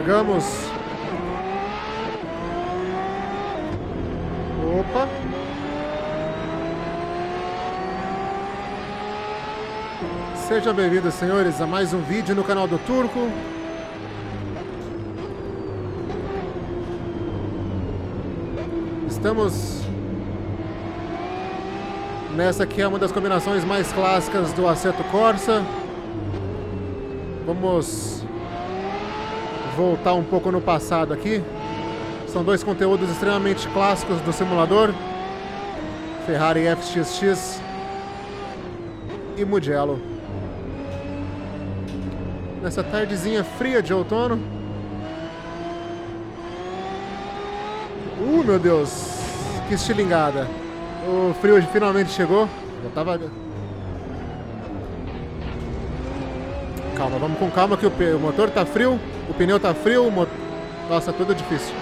Largamos. Opa. Sejam bem-vindos, senhores, a mais um vídeo no canal do Turco. Estamos nessa que é uma das combinações mais clássicas do Assetto Corsa. Vamos voltar um pouco no passado aqui. São dois conteúdos extremamente clássicos do simulador. Ferrari FXX e Mugello. Nessa tardezinha fria de outono. Uh, meu Deus! Que estilingada! O frio finalmente chegou. Já tava. Calma, vamos com calma que o, motor tá frio, o pneu tá frio, o mo... Nossa, tudo difícil.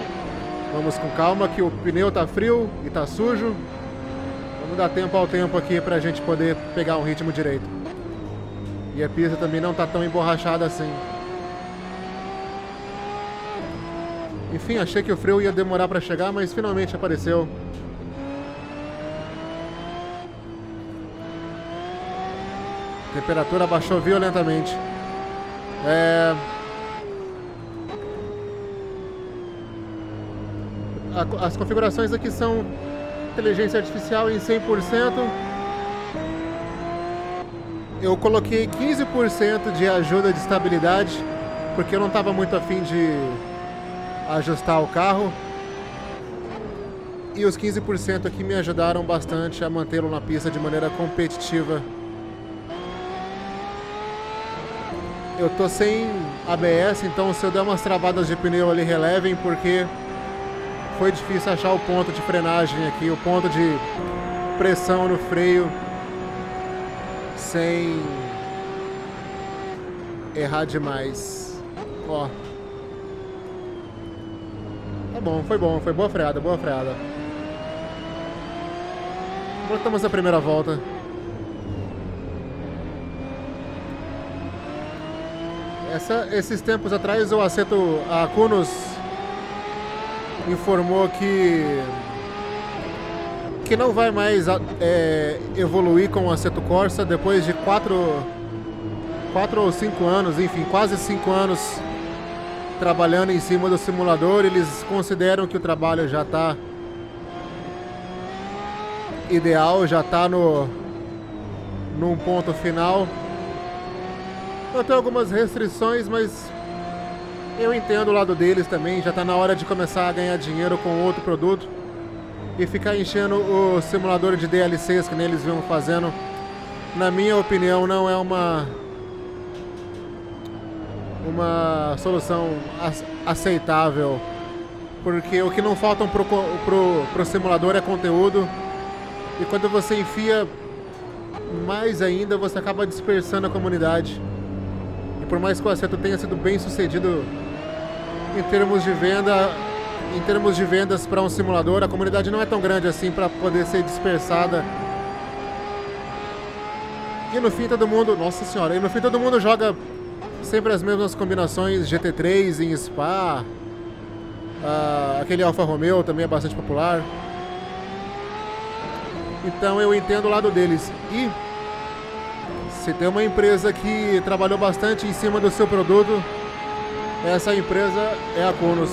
Vamos com calma que o pneu tá frio e tá sujo. Vamos dar tempo ao tempo aqui pra gente poder pegar um ritmo direito. E a pista também não tá tão emborrachada assim. Enfim, achei que o frio ia demorar para chegar, mas finalmente apareceu. A temperatura baixou violentamente. É... As configurações aqui são inteligência artificial em 100%. Eu coloquei 15% de ajuda de estabilidade, porque eu não estava muito afim de ajustar o carro. E os 15% aqui me ajudaram bastante a mantê-lo na pista de maneira competitiva. Eu tô sem ABS, então se eu der umas travadas de pneu ali, relevem, porque foi difícil achar o ponto de frenagem aqui, o ponto de pressão no freio, sem errar demais. Ó. Tá bom, foi bom, foi boa freada, boa freada. Voltamos a primeira volta. Essa, esses tempos atrás o Aceto a Kunos informou que que não vai mais é, evoluir com o Aceto Corsa depois de quatro, quatro ou cinco anos, enfim, quase cinco anos trabalhando em cima do simulador. Eles consideram que o trabalho já está ideal, já está no num ponto final. Eu tenho algumas restrições, mas eu entendo o lado deles também. Já está na hora de começar a ganhar dinheiro com outro produto e ficar enchendo o simulador de DLCs que nem eles vinham fazendo. Na minha opinião, não é uma uma solução aceitável, porque o que não falta pro, pro, pro simulador é conteúdo e quando você enfia mais ainda, você acaba dispersando a comunidade por mais que o acerto tenha sido bem sucedido em termos de venda, em termos de vendas para um simulador, a comunidade não é tão grande assim para poder ser dispersada. E no fim todo mundo, nossa senhora, e no fim todo mundo joga sempre as mesmas combinações GT3 em Spa. Uh, aquele Alfa Romeo também é bastante popular. Então eu entendo o lado deles. E se tem uma empresa que trabalhou bastante em cima do seu produto, essa empresa é a Conos.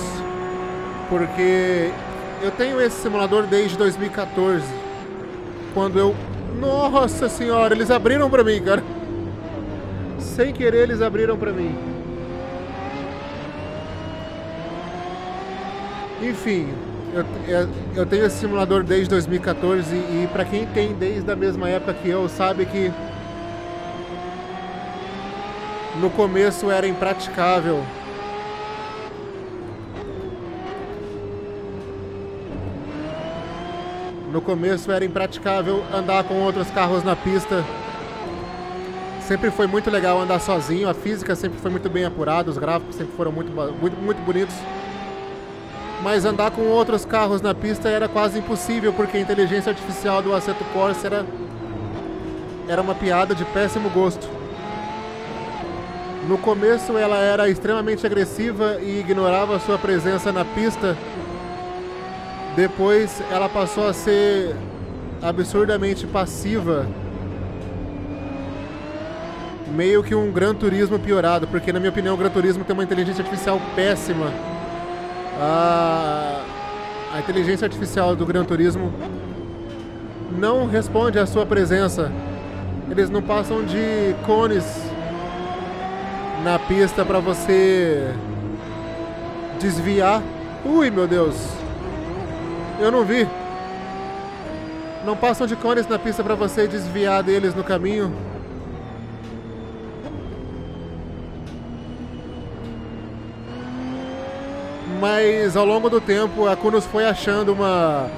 Porque eu tenho esse simulador desde 2014. Quando eu. Nossa senhora, eles abriram pra mim, cara. Sem querer, eles abriram pra mim. Enfim, eu, eu tenho esse simulador desde 2014 e para quem tem desde a mesma época que eu, sabe que no começo era impraticável. No começo era impraticável andar com outros carros na pista. Sempre foi muito legal andar sozinho, a física sempre foi muito bem apurada, os gráficos sempre foram muito, muito, muito bonitos. Mas andar com outros carros na pista era quase impossível, porque a inteligência artificial do Assetto Corsa era, era uma piada de péssimo gosto. No começo ela era extremamente agressiva e ignorava sua presença na pista. Depois ela passou a ser absurdamente passiva. Meio que um Gran Turismo piorado, porque na minha opinião o Gran Turismo tem uma inteligência artificial péssima. A, a inteligência artificial do Gran Turismo não responde à sua presença. Eles não passam de cones na pista para você desviar. Ui, meu Deus. Eu não vi. Não passam de cones na pista para você desviar deles no caminho. Mas ao longo do tempo a Kunos foi achando uma,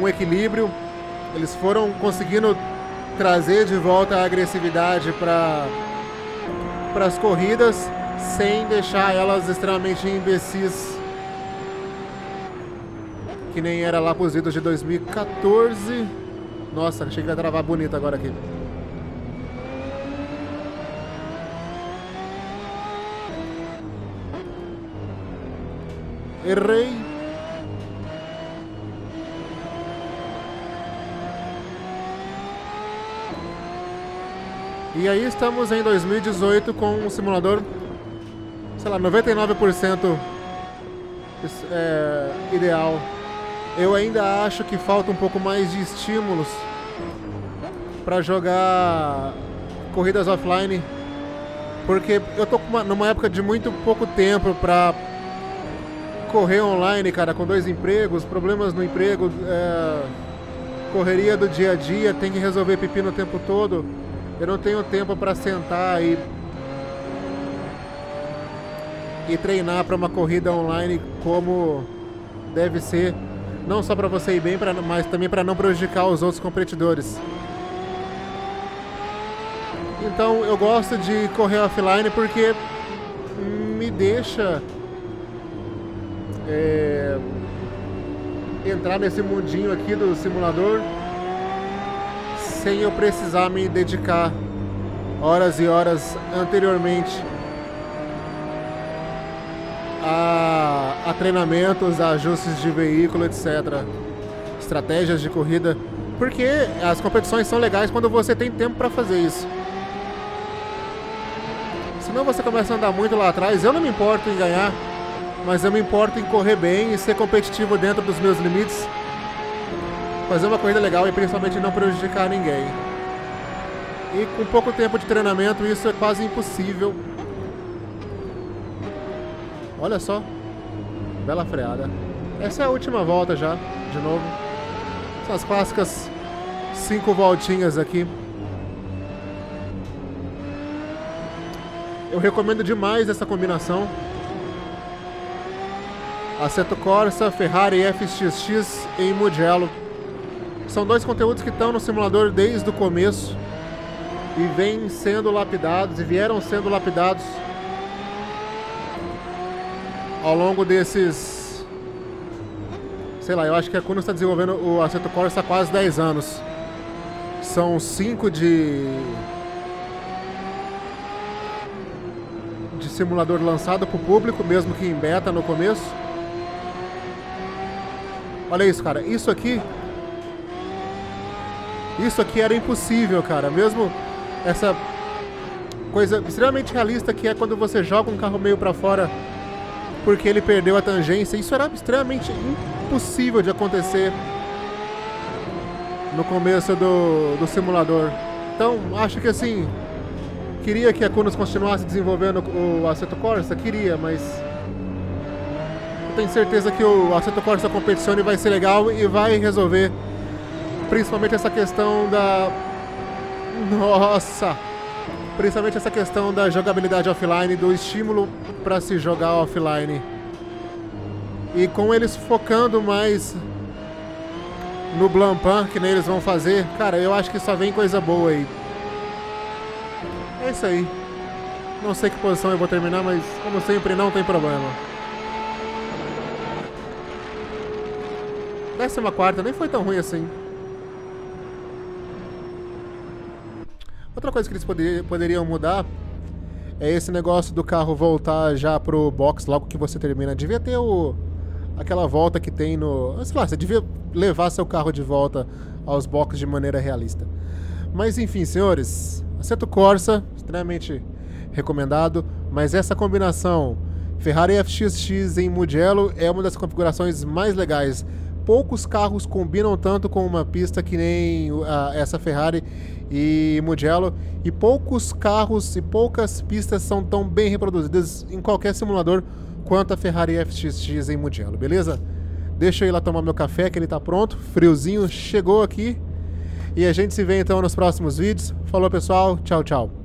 um equilíbrio. Eles foram conseguindo trazer de volta a agressividade para para as corridas sem deixar elas extremamente imbecis. Que nem era lá para os idos de 2014. Nossa, que ia travar bonito agora aqui. Errei. E aí estamos em 2018 com um simulador, sei lá, 99% é, ideal. Eu ainda acho que falta um pouco mais de estímulos para jogar corridas offline, porque eu tô numa época de muito pouco tempo para correr online, cara, com dois empregos, problemas no emprego, é, correria do dia a dia, tem que resolver pepino o tempo todo. Eu não tenho tempo para sentar e e treinar para uma corrida online como deve ser, não só para você ir bem, pra, mas também para não prejudicar os outros competidores. Então eu gosto de correr offline porque me deixa é, entrar nesse mundinho aqui do simulador sem eu precisar me dedicar horas e horas anteriormente a, treinamentos, a ajustes de veículo, etc. Estratégias de corrida. Porque as competições são legais quando você tem tempo para fazer isso. Senão você começa a andar muito lá atrás. Eu não me importo em ganhar, mas eu me importo em correr bem e ser competitivo dentro dos meus limites fazer uma corrida legal e principalmente não prejudicar ninguém. E com pouco tempo de treinamento isso é quase impossível. Olha só. Bela freada. Essa é a última volta já, de novo. São as clássicas cinco voltinhas aqui. Eu recomendo demais essa combinação. Assetto Corsa, Ferrari FXX em Mugello. São dois conteúdos que estão no simulador desde o começo e vêm sendo lapidados e vieram sendo lapidados ao longo desses. Sei lá, eu acho que a Kuno está desenvolvendo o Assetto Corsa há quase 10 anos. São 5 de. de simulador lançado para o público, mesmo que em beta no começo. Olha isso, cara. Isso aqui isso aqui era impossível, cara. Mesmo essa coisa extremamente realista que é quando você joga um carro meio para fora porque ele perdeu a tangência. Isso era extremamente impossível de acontecer no começo do, do simulador. Então, acho que assim, queria que a Kunos continuasse desenvolvendo o Assetto Corsa, queria, mas eu tenho certeza que o Assetto Corsa Competizione vai ser legal e vai resolver principalmente essa questão da. Nossa! Principalmente essa questão da jogabilidade offline, do estímulo para se jogar offline. E com eles focando mais no Blampan, que nem eles vão fazer, cara, eu acho que só vem coisa boa aí. É isso aí. Não sei que posição eu vou terminar, mas como sempre não tem problema. Décima quarta nem foi tão ruim assim. Outra coisa que eles poder, poderiam mudar é esse negócio do carro voltar já pro box logo que você termina. Devia ter o aquela volta que tem no, sei lá, você devia levar seu carro de volta aos boxes de maneira realista. Mas enfim, senhores, Assetto Corsa, extremamente recomendado, mas essa combinação Ferrari FXX em Mugello é uma das configurações mais legais. Poucos carros combinam tanto com uma pista que nem essa Ferrari e Mugello, e poucos carros e poucas pistas são tão bem reproduzidas em qualquer simulador quanto a Ferrari FXX em Mugello, beleza? Deixa eu ir lá tomar meu café que ele está pronto, friozinho chegou aqui. E a gente se vê então nos próximos vídeos. Falou pessoal, tchau, tchau.